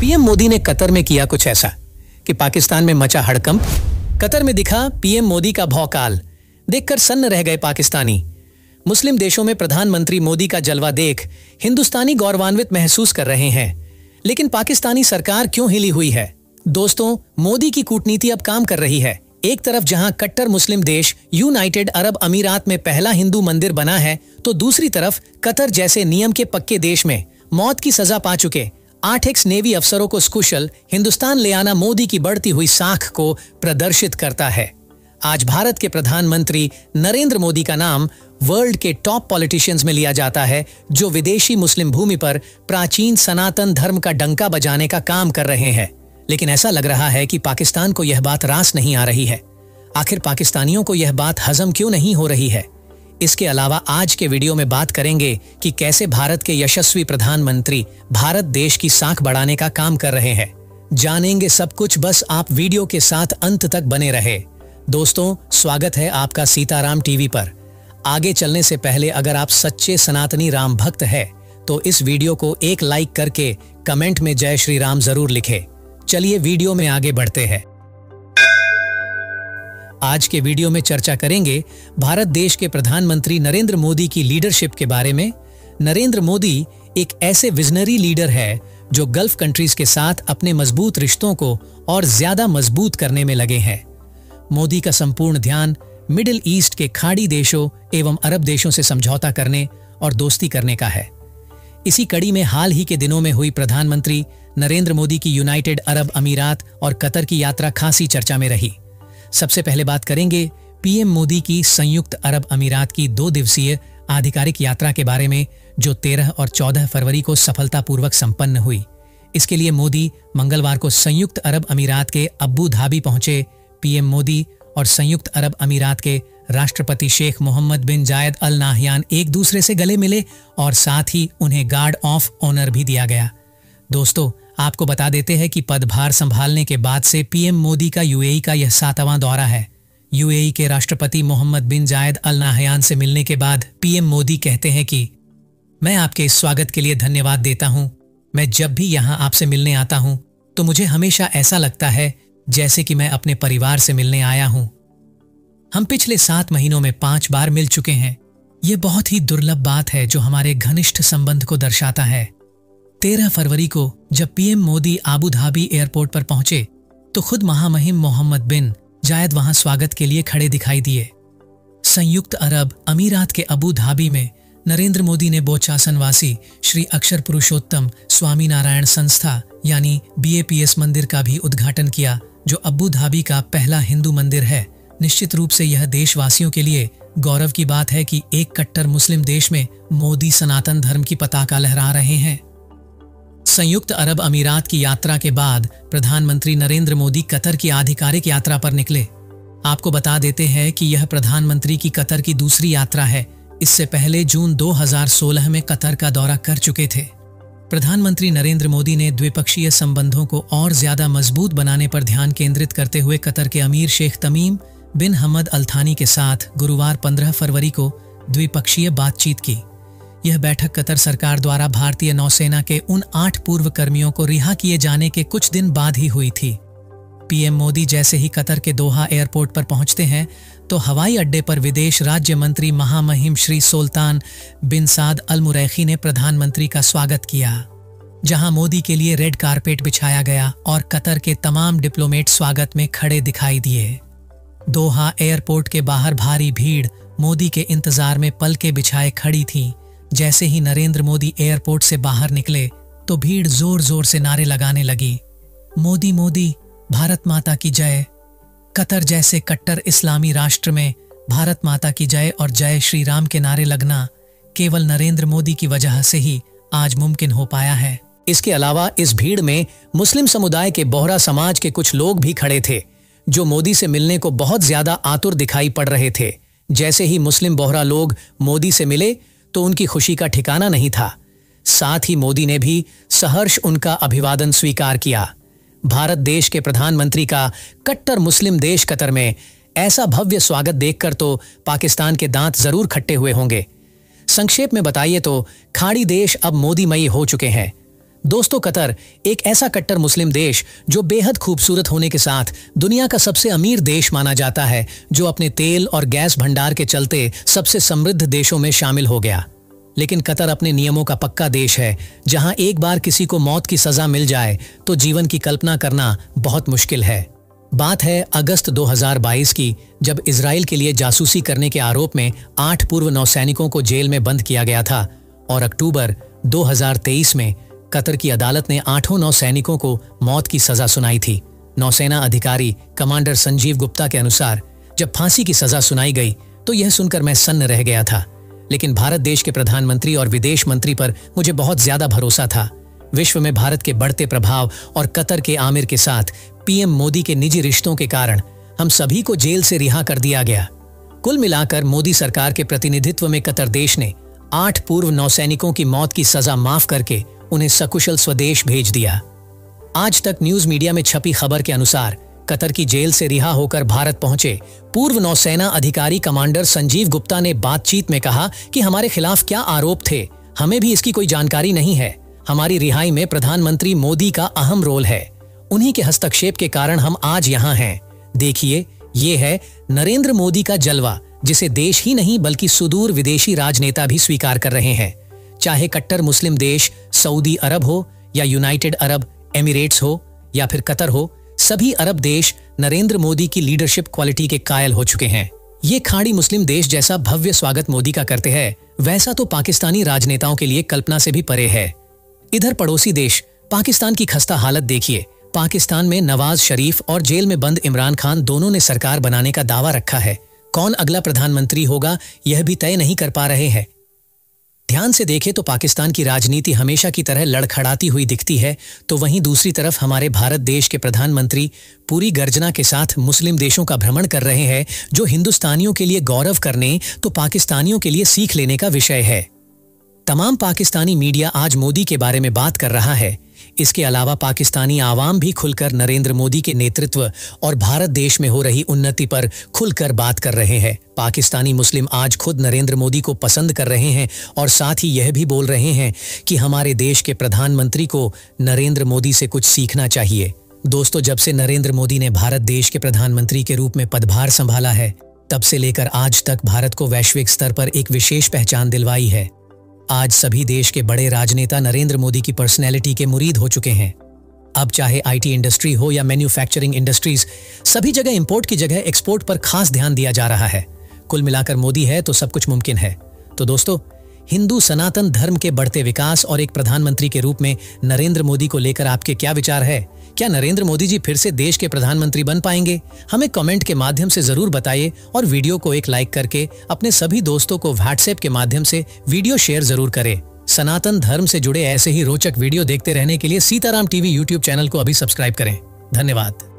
PM Modi ने Qatar में किया कुछ ऐसा कि पाकिस्तान में मचा हड़कंप। कतर में दिखा पीएम मोदी का भौकाल। देखकर सन्न रह गए पाकिस्तानी। मुस्लिम देशों में प्रधानमंत्री मोदी का जलवा देख हिंदुस्तानी गौरवान्वित महसूस कर रहे हैं। लेकिन पाकिस्तानी सरकार क्यों हिली हुई है? दोस्तों, मोदी की कूटनीति अब काम कर रही है। एक तरफ़ जहाँ कट्टर मुस्लिम देश यूनाइटेड अरब अमीरात में पहला हिंदू मंदिर बना है तो दूसरी तरफ़ कतर जैसे नियम के पक्के देश में मौत की सजा पा चुके। आठ एक्स नेवी अफसरों को स्कुशल हिंदुस्तान ले आना मोदी की बढ़ती हुई साख को प्रदर्शित करता है। आज भारत के प्रधानमंत्री नरेंद्र मोदी का नाम वर्ल्ड के टॉप पॉलिटिशियंस में लिया जाता है, जो विदेशी मुस्लिम भूमि पर प्राचीन सनातन धर्म का डंका बजाने का काम कर रहे हैं। लेकिन ऐसा लग रहा है कि पाकिस्तान को यह बात रास नहीं आ रही है। आखिर पाकिस्तानियों को यह बात हजम क्यों नहीं हो रही है? इसके अलावा आज के वीडियो में बात करेंगे कि कैसे भारत के यशस्वी प्रधानमंत्री भारत देश की साख बढ़ाने का काम कर रहे हैं। जानेंगे सब कुछ, बस आप वीडियो के साथ अंत तक बने रहे। दोस्तों, स्वागत है आपका सीताराम टीवी पर। आगे चलने से पहले अगर आप सच्चे सनातनी राम भक्त है तो इस वीडियो को एक लाइक करके कमेंट में जय श्री राम ज़रूर लिखे। चलिए वीडियो में आगे बढ़ते हैं। आज के वीडियो में चर्चा करेंगे भारत देश के प्रधानमंत्री नरेंद्र मोदी की लीडरशिप के बारे में। नरेंद्र मोदी एक ऐसे विजनरी लीडर है जो गल्फ कंट्रीज़ के साथ अपने मज़बूत रिश्तों को और ज़्यादा मज़बूत करने में लगे हैं। मोदी का संपूर्ण ध्यान मिडिल ईस्ट के खाड़ी देशों एवं अरब देशों से समझौता करने और दोस्ती करने का है। इसी कड़ी में हाल ही के दिनों में हुई प्रधानमंत्री नरेंद्र मोदी की यूनाइटेड अरब अमीरात और कतर की यात्रा खासी चर्चा में रही। सबसे पहले बात करेंगे पीएम मोदी की संयुक्त अरब अमीरात की दो दिवसीय आधिकारिक यात्रा के बारे में, जो 13 और 14 फरवरी को सफलतापूर्वक संपन्न हुई। इसके लिए मोदी मंगलवार को संयुक्त अरब अमीरात के अबू धाबी पहुँचे। पीएम मोदी और संयुक्त अरब अमीरात के राष्ट्रपति Sheikh Mohammed bin Zayed Al Nahyan एक दूसरे से गले मिले और साथ ही उन्हें गार्ड ऑफ़ ऑनर भी दिया गया। दोस्तों आपको बता देते हैं कि पदभार संभालने के बाद से पीएम मोदी का यूएई का यह सातवां दौरा है। यूएई के राष्ट्रपति Mohammad bin Zayed Al Nahyan से मिलने के बाद पीएम मोदी कहते हैं कि, मैं आपके इस स्वागत के लिए धन्यवाद देता हूँ। मैं जब भी यहाँ आपसे मिलने आता हूँ तो मुझे हमेशा ऐसा लगता है जैसे कि मैं अपने परिवार से मिलने आया हूँ। हम पिछले सात महीनों में पाँच बार मिल चुके हैं। ये बहुत ही दुर्लभ बात है जो हमारे घनिष्ठ संबंध को दर्शाता है। तेरह फरवरी को जब PM Modi Abu Dhabi airport पर पहुँचे तो खुद महामहिम मोहम्मद बिन जायद वहाँ स्वागत के लिए खड़े दिखाई दिए। संयुक्त अरब अमीरात के अबू धाबी में नरेंद्र मोदी ने बोचासनवासी श्री अक्षर पुरुषोत्तम स्वामी नारायण संस्था, यानी बीएपीएस मंदिर का भी उद्घाटन किया, जो अबू धाबी का पहला हिंदू मंदिर है। निश्चित रूप से यह देशवासियों के लिए गौरव की बात है कि एक कट्टर मुस्लिम देश में मोदी सनातन धर्म की पताका लहरा रहे हैं। संयुक्त अरब अमीरात की यात्रा के बाद प्रधानमंत्री नरेंद्र मोदी कतर की आधिकारिक यात्रा पर निकले। आपको बता देते हैं कि यह प्रधानमंत्री की कतर की दूसरी यात्रा है। इससे पहले जून 2016 में कतर का दौरा कर चुके थे। प्रधानमंत्री नरेंद्र मोदी ने द्विपक्षीय संबंधों को और ज़्यादा मज़बूत बनाने पर ध्यान केंद्रित करते हुए कतर के अमीर शेख तमीम बिन हमद अल्थानी के साथ गुरुवार 15 फरवरी को द्विपक्षीय बातचीत की। यह बैठक कतर सरकार द्वारा भारतीय नौसेना के उन आठ पूर्व कर्मियों को रिहा किए जाने के कुछ दिन बाद ही हुई थी। पीएम मोदी जैसे ही कतर के दोहा एयरपोर्ट पर पहुँचते हैं तो हवाई अड्डे पर विदेश राज्य मंत्री महामहिम श्री सुल्तान बिन साद अल मुरैखी ने प्रधानमंत्री का स्वागत किया, जहाँ मोदी के लिए रेड कारपेट बिछाया गया और कतर के तमाम डिप्लोमेट स्वागत में खड़े दिखाई दिए। दोहा एयरपोर्ट के बाहर भारी भीड़, मोदी के इंतज़ार में पल के बिछाए खड़ी थी। जैसे ही नरेंद्र मोदी एयरपोर्ट से बाहर निकले तो भीड़ ज़ोर ज़ोर से नारे लगाने लगी। मोदी मोदी, भारत माता की जय। कतर जैसे कट्टर इस्लामी राष्ट्र में भारत माता की जय और जय श्री राम के नारे लगना केवल नरेंद्र मोदी की वजह से ही आज मुमकिन हो पाया है। इसके अलावा इस भीड़ में मुस्लिम समुदाय के बोहरा समाज के कुछ लोग भी खड़े थे, जो मोदी से मिलने को बहुत ज़्यादा आतुर दिखाई पड़ रहे थे। जैसे ही मुस्लिम बोहरा लोग मोदी से मिले तो उनकी खुशी का ठिकाना नहीं था। साथ ही मोदी ने भी सहर्ष उनका अभिवादन स्वीकार किया। भारत देश के प्रधानमंत्री का कट्टर मुस्लिम देश कतर में ऐसा भव्य स्वागत देखकर तो पाकिस्तान के दांत ज़रूर खट्टे हुए होंगे। संक्षेप में बताइए तो खाड़ी देश अब मोदीमयी हो चुके हैं। दोस्तों, कतर एक ऐसा कट्टर मुस्लिम देश जो बेहद खूबसूरत होने के साथ दुनिया का सबसे अमीर देश माना जाता है, जो अपने तेल और गैस भंडार के चलते सबसे समृद्ध देशों में शामिल हो गया। लेकिन कतर अपने नियमों का पक्का देश है, जहाँ एक बार किसी को मौत की सजा मिल जाए तो जीवन की कल्पना करना बहुत मुश्किल है। बात है अगस्त 2022 की, जब इसराइल के लिए जासूसी करने के आरोप में आठ पूर्व नौसैनिकों को जेल में बंद किया गया था, और अक्टूबर 2023 में कतर की अदालत ने आठों नौसैनिकों को मौत की सजा सुनाई थी। नौसेना अधिकारी कमांडर संजीव गुप्ता के अनुसार, जब फांसी की सजा सुनाई गई तो यह सुनकर मैं सन्न रह गया था। लेकिन भारत देश के प्रधानमंत्री और विदेश मंत्री पर मुझे बहुत ज़्यादा भरोसा था। विश्व में भारत के बढ़ते प्रभाव और कतर के आमिर के साथ पीएम मोदी के निजी रिश्तों के कारण हम सभी को जेल से रिहा कर दिया गया। कुल मिलाकर मोदी सरकार के प्रतिनिधित्व में कतर देश ने आठ पूर्व नौसैनिकों की मौत की सजा माफ़ करके उन्हें सकुशल स्वदेश भेज दिया। आज तक न्यूज़ मीडिया में छपी खबर के अनुसार, कतर की जेल से रिहा होकर भारत पहुँचे पूर्व नौसेना अधिकारी कमांडर संजीव गुप्ता ने बातचीत में कहा कि हमारे खिलाफ क्या आरोप थे, हमें भी इसकी कोई जानकारी नहीं है। हमारी रिहाई में प्रधानमंत्री मोदी का अहम रोल है। उन्हीं के हस्तक्षेप के कारण हम आज यहाँ हैं। देखिए, ये है नरेंद्र मोदी का जलवा, जिसे देश ही नहीं, बल्कि सुदूर विदेशी राजनेता भी स्वीकार कर रहे हैं। चाहे कट्टर मुस्लिम देश सऊदी अरब हो या यूनाइटेड अरब एमिरेट्स हो या फिर कतर हो, सभी अरब देश नरेंद्र मोदी की लीडरशिप क्वालिटी के कायल हो चुके हैं। ये खाड़ी मुस्लिम देश जैसा भव्य स्वागत मोदी का करते हैं, वैसा तो पाकिस्तानी राजनेताओं के लिए कल्पना से भी परे है। इधर पड़ोसी देश, पाकिस्तान की खस्ता हालत देखिए। पाकिस्तान में नवाज़ शरीफ और जेल में बंद इमरान खान दोनों ने सरकार बनाने का दावा रखा है। कौन अगला प्रधानमंत्री होगा, यह भी तय नहीं कर पा रहे हैं। ध्यान से देखें तो पाकिस्तान की राजनीति हमेशा की तरह लड़खड़ाती हुई दिखती है तो वहीं दूसरी तरफ़ हमारे भारत देश के प्रधानमंत्री पूरी गर्जना के साथ मुस्लिम देशों का भ्रमण कर रहे हैं, जो हिंदुस्तानियों के लिए गौरव करने तो पाकिस्तानियों के लिए सीख लेने का विषय है। तमाम पाकिस्तानी मीडिया आज मोदी के बारे में बात कर रहा है। इसके अलावा पाकिस्तानी आवाम भी खुलकर नरेंद्र मोदी के नेतृत्व और भारत देश में हो रही उन्नति पर खुलकर बात कर रहे हैं। पाकिस्तानी मुस्लिम आज खुद नरेंद्र मोदी को पसंद कर रहे हैं और साथ ही यह भी बोल रहे हैं कि हमारे देश के प्रधानमंत्री को नरेंद्र मोदी से कुछ सीखना चाहिए। दोस्तों, जब से नरेंद्र मोदी ने भारत देश के प्रधानमंत्री के रूप में पदभार संभाला है, तब से लेकर आज तक भारत को वैश्विक स्तर पर एक विशेष पहचान दिलवाई है। आज सभी देश के बड़े राजनेता नरेंद्र मोदी की पर्सनैलिटी के मुरीद हो चुके हैं। अब चाहे आईटी इंडस्ट्री हो या मैन्युफैक्चरिंग इंडस्ट्रीज़, सभी जगह इंपोर्ट की जगह एक्सपोर्ट पर खास ध्यान दिया जा रहा है। कुल मिलाकर मोदी है तो सब कुछ मुमकिन है। तो दोस्तों हिंदू सनातन धर्म के बढ़ते विकास और एक प्रधानमंत्री के रूप में नरेंद्र मोदी को लेकर आपके क्या विचार है? क्या नरेंद्र मोदी जी फिर से देश के प्रधानमंत्री बन पाएँगे? हमें कमेंट के माध्यम से ज़रूर बताइए और वीडियो को एक लाइक करके अपने सभी दोस्तों को व्हाट्सएप के माध्यम से वीडियो शेयर ज़रूर करें। सनातन धर्म से जुड़े ऐसे ही रोचक वीडियो देखते रहने के लिए सीताराम टीवी यूट्यूब चैनल को अभी सब्सक्राइब करें। धन्यवाद।